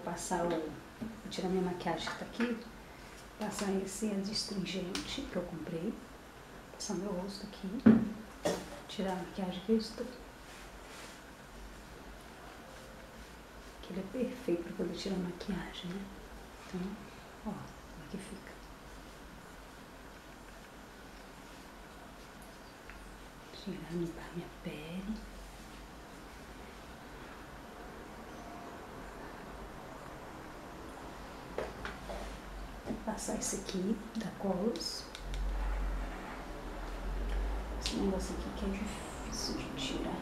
passar o. Vou tirar minha maquiagem que tá aqui. Passar esse astringente que eu comprei. Passar meu rosto aqui. Tirar a maquiagem que eu estou. Que ele é perfeito para poder tirar a maquiagem, né? Então, ó, como é que fica. Tirar, limpar minha pele. Passar esse aqui da Colos. Esse negócio aqui que é difícil de tirar.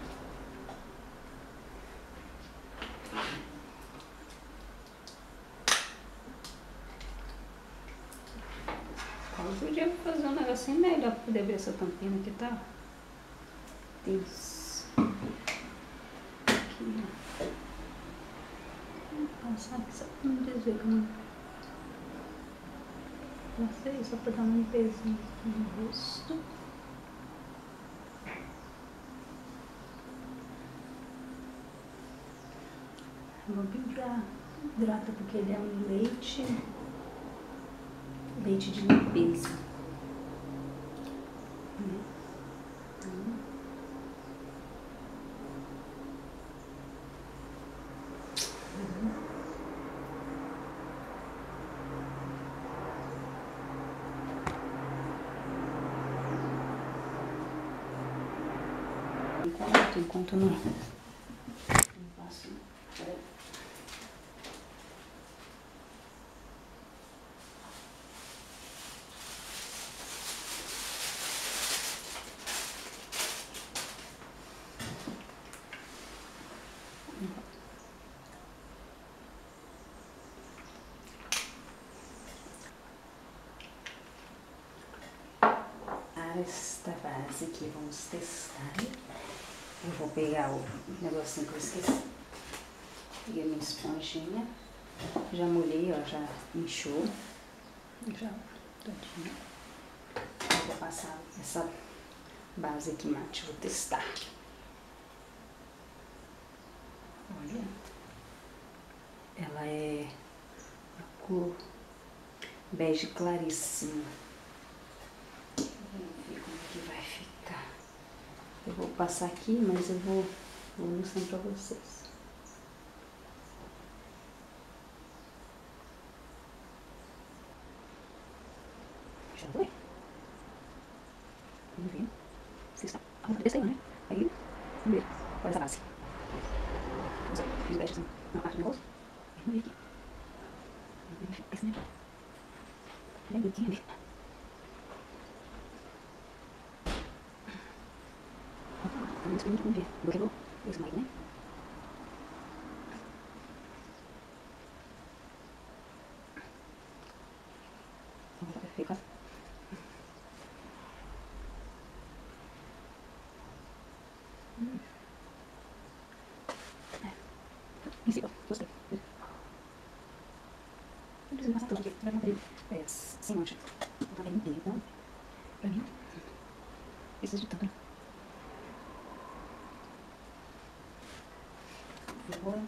Colos podia fazer um negocinho melhor para poder abrir essa tampinha aqui, tá? Isso. Aqui, ó. Vou passar aqui só para não dizer que não sei, só para dar uma limpezinha no rosto. Vou pintar hidrata porque ele é um leite, leite de limpeza. Né? Enquanto, não, esta base aqui, vamos testar. Eu vou pegar o negocinho que eu esqueci. Peguei minha esponjinha. Já molhei, ó, já inchou. Já todinho. Eu vou passar essa base aqui mate, vou testar. Olha. Ela é a cor bege claríssimo. Eu vou passar aqui, mas eu vou, vou mostrando pra vocês. Já foi? Vamos ver. Se está. Ah, desse aí, né? Aí, vamos ver qual é essa base. Vamos ver. Fiz bege assim na parte do rosto. Vamos ver aqui. Vamos ver esse negócio. Bem bonitinho ali. Vamos ver. Bloqueou esse mais, né? Fica. Hum. É. Em cima, gostei. Não precisa passar tudo aqui. Vai manter é, sem mancha. Vou botar bem inteiro, então. Pra mim, preciso de tanto, né? vou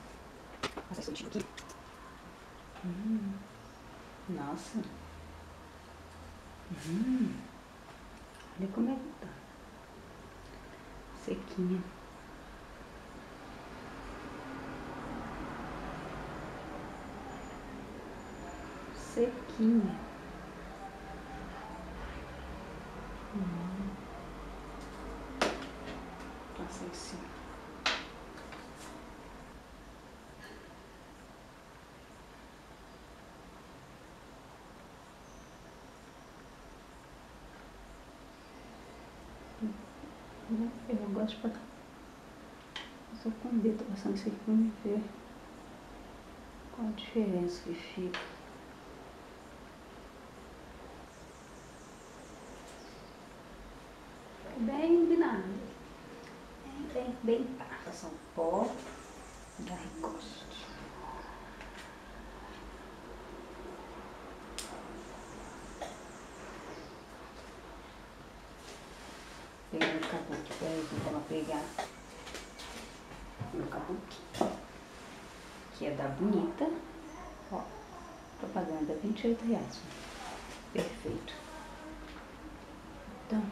passar esse último aqui. Hum, nossa. Hum, olha como é que tá. Sequinha. Sequinha. Hum. Passa em cima. Eu gosto de passar. Só com o dedo passando isso aqui pra me ver qual a diferença que fica. Bem binário. Bem, bem, bem pá. Passar um pó da recosta. Pegar o kabuki. Peraí que eu vou pegar o kabuki. Que é da Bonita. Propaganda, 28 reais. Perfeito. Então.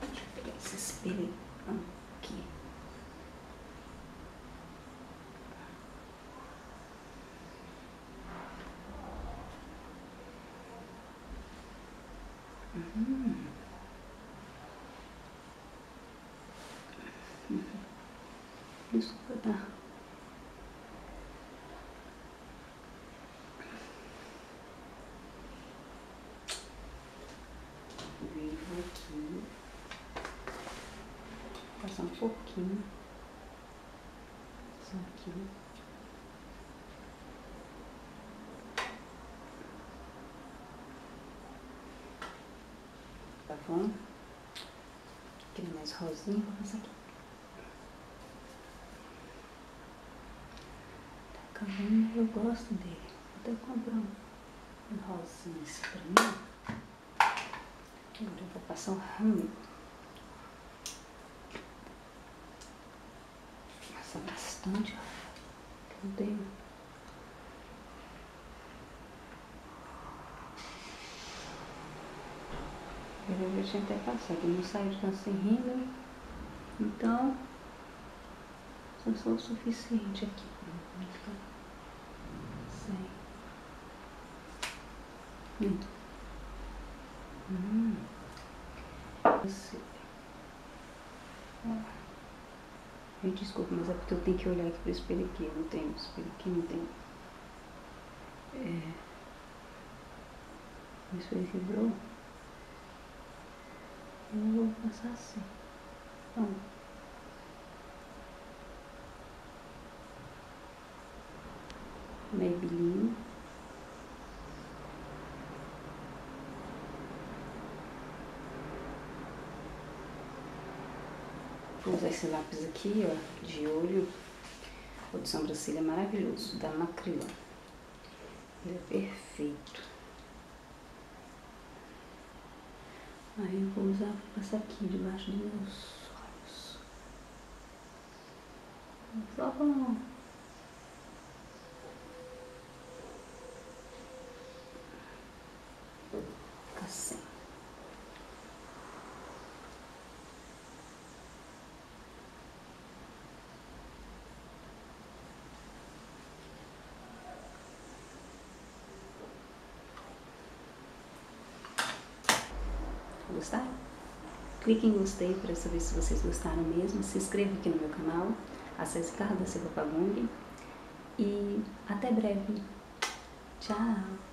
Deixa eu pegar esse espelho aqui. Uhum. Desculpa, tá? Vivo aqui. Passar um pouquinho. Só aqui. Tá bom? Aquele mais rosinho, vou passar aqui. Tá acabando, eu gosto dele. Vou até comprar um, um rosinho esse pra mim. Agora eu vou passar um ramo. Passa bastante, ó. Eu tenho. Eu já tinha até passado, não saiu de sem rímel. Então, só sou o suficiente aqui. Não sem. Hum. Hum. Gente, desculpa, mas é porque eu tenho que olhar aqui pro espelho aqui. Eu não tenho espelho aqui, não tem. É... O espelho quebrou. Eu vou passar assim. Então, Maybelline. Vou usar esse lápis aqui, ó, de olho, ou de sobrancelha maravilhoso, da Macrylan. Ele é perfeito. Aí eu vou usar, vou passar aqui debaixo dos meus olhos. Só pra ficar sem. Gostaram? Clique em gostei para saber se vocês gostaram mesmo. Se inscreva aqui no meu canal. Acesse Carla da Silva Pagung. E até breve. Tchau!